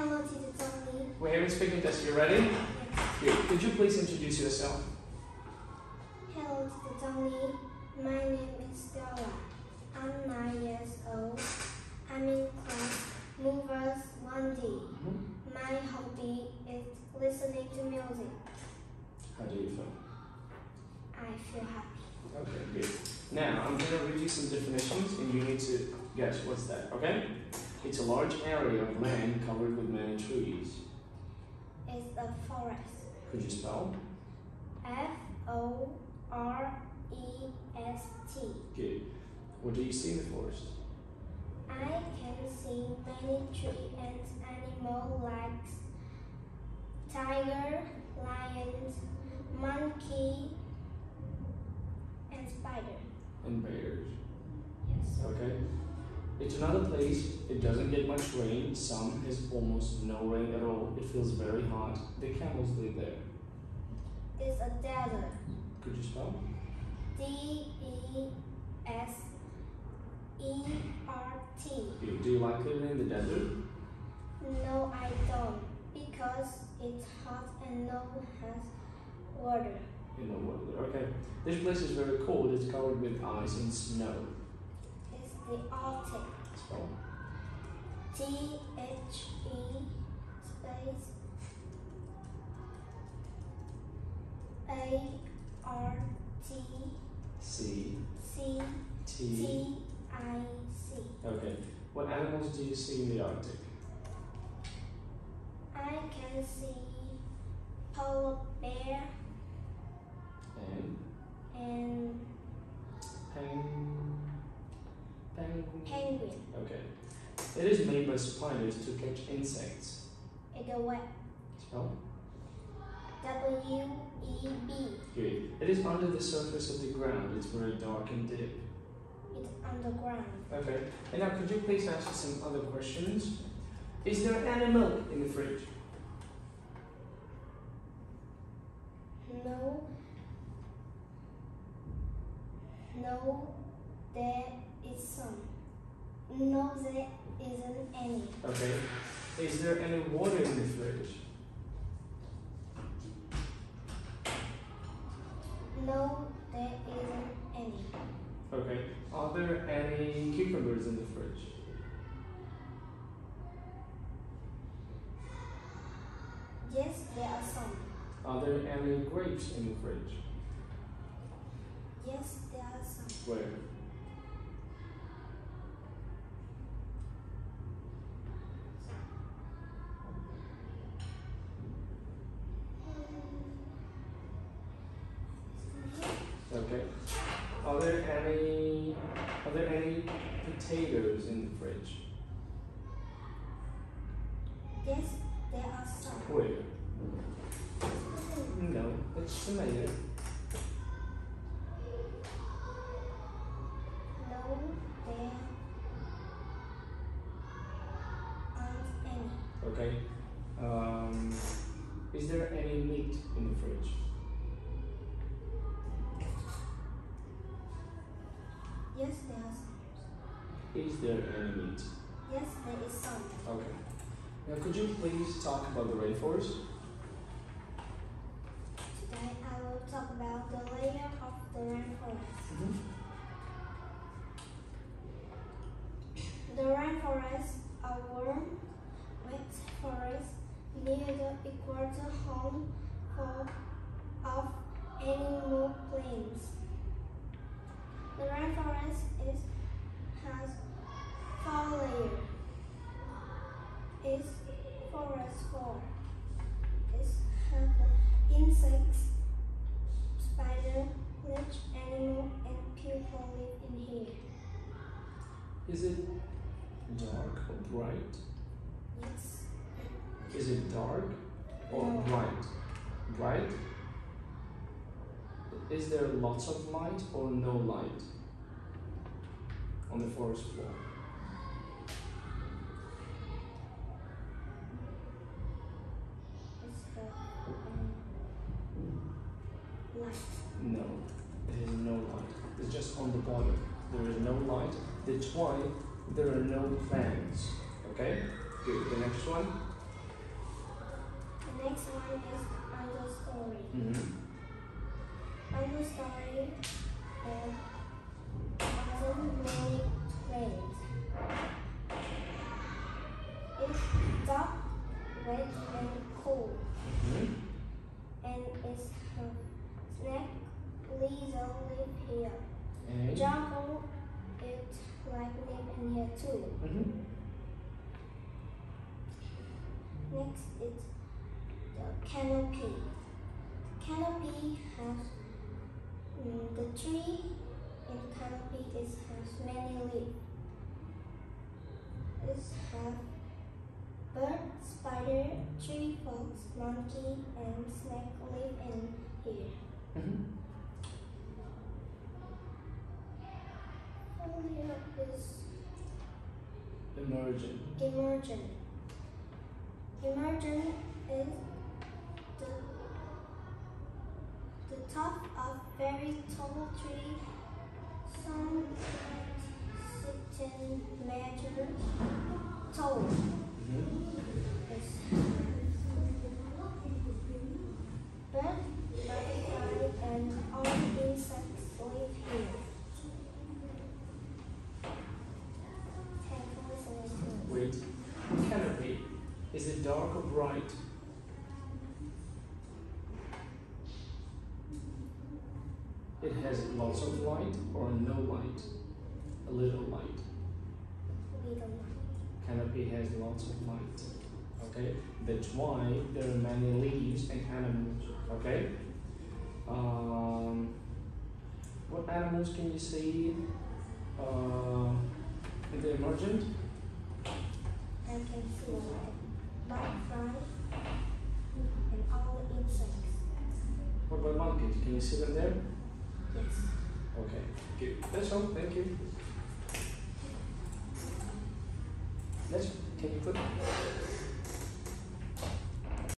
Hello, Teacher Tony. We're having speaking test. You ready? Yes. Could you please introduce yourself? Hello, Teacher Tony. My name is Stella. I'm nine years old. I'm in class Movers 1D. Mm-hmm. My hobby is listening to music. How do you feel? I feel happy. Okay, good. Now I'm going to read you some definitions, and you need to guess what's that. Okay? It's a large area of land covered with many trees. It's a forest. Could you spell? F O R E S T. Good. What do you see in the forest? I can see many trees and animals like tiger, lions, monkey, and spider. And bears. It's another place. It doesn't get much rain. Some has almost no rain at all. It feels very hot. The camels live there. It's a desert. Could you spell? D E S E R T. Do you like living in the desert? No, I don't because it's hot and no has water. You know what? Okay. This place is very cold. It's covered with ice and snow. It's the Arctic. T H E space A R T C C T. T I C. Okay. What animals do you see in the Arctic? I can see polar bear And and peng. Peng. penguin Okay. It is made by spiders to catch insects. in the web. Spell. W E B. Good. It is under the surface of the ground. It's very dark and deep. It's underground. Okay. And now, could you please answer some other questions? Is there any milk in the fridge? No. No, there is some. No, there isn't any. Okay. Is there any water in the fridge? No, there isn't any. Okay. Are there any cucumbers in the fridge? Yes, there are some. Are there any grapes in the fridge? Yes, there are some. Where? Are there any are there any potatoes in the fridge? Yes, there are some. Oh, Where? No, it's tomato. No, there aren't any. Okay. Yes, there are some. Is there any meat? Yes, there is some. Okay. Now, could you please talk about the rainforest? Today I will talk about the layer of the rainforest. Mm-hmm. The rainforest, are warm, wet forest near the equator home for, of animal plains. The rainforest is, has four layers. Its forest floor is have insects, spider, rich animal, and people live in here. Is it dark or bright? Yes. Is it dark or No. bright? Bright? Is there lots of light or no light on the forest floor? The um, light. No, there is no light. It's just on the bottom. There is no light. That's why there are no plants. Okay? Good. The next one. The next one is understory. Mm-hmm. Understory and friends. It's dark, wet, and cold, Mm-hmm. and it's a snack lizard live here. And Jungle, it like live in here too. mm-hmm. Next is the canopy. Canopy has mm, the tree in canopy is has many leaves. It have bird, spider, tree, fox, monkey, and snake live in here. Here is Emergent. emergent. Emergent is the top of very tall tree. Some sitting measure tall. Mm-hmm. Bird, butterfly, and all insects live here. Thank you for listening. Wait. Canopy. Is it dark or bright? It has lots of light or no light? A little light. Little. Canopy has lots of light. Okay? That's why there are many leaves and animals. Okay? Um, what animals can you see uh, in the emergent? I can see butterfly and all insects. What about monkeys? Can you see them there? Yes. Okay, good. That's all. Thank you. Let's. Can you put?